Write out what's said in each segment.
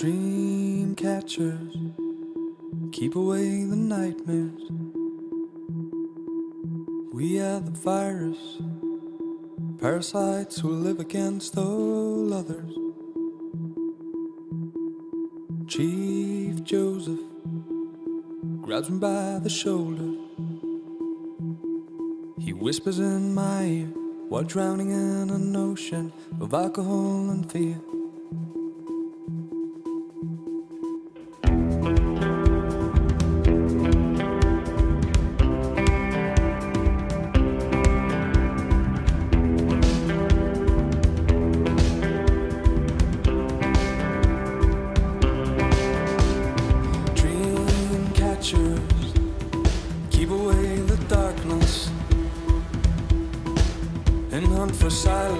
Dream catchers, keep away the nightmares. We are the virus, parasites who live against all others. Chief Joseph grabs me by the shoulder. He whispers in my ear while drowning in an ocean of alcohol and fear.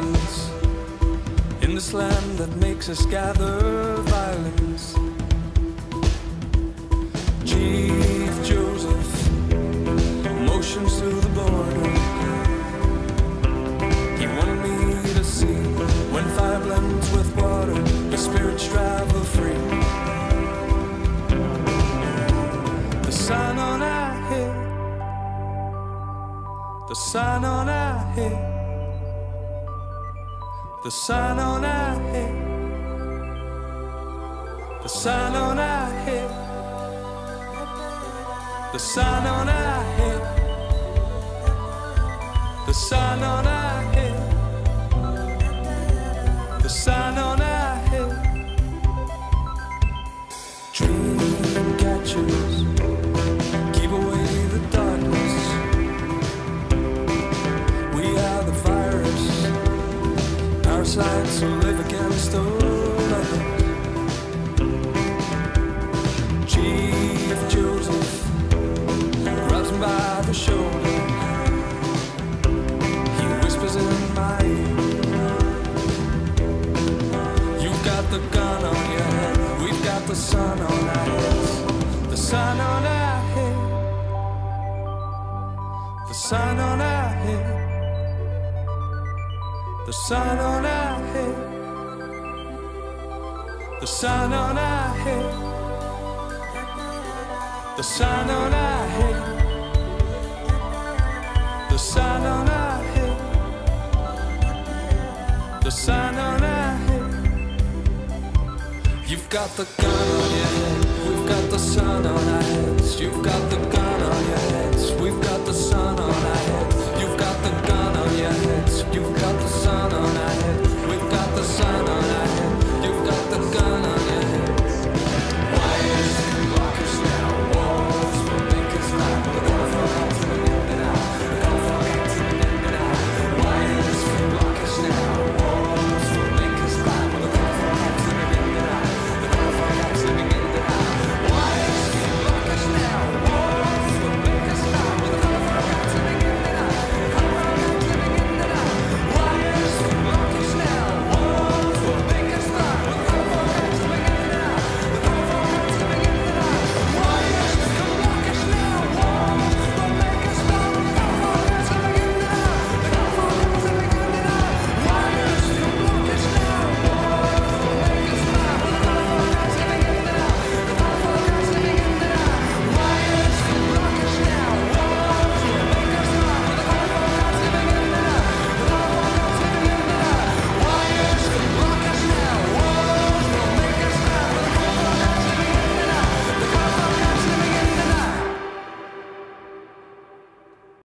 Silence in this land that makes us gather violence. Chief Joseph motions to the border. He wanted me to see when fire blends with water, the spirits travel free. The sun on our head, the sun on our head, the sun on our head, the sun on our head, the sun on our head, the sun on our head, the sun the sun on our heads. The sun on our head. The sun on our head. The sun on our head. The sun on our head. The sun on our head. The sun on our head. The sun on our head. Got the gun head. We've got the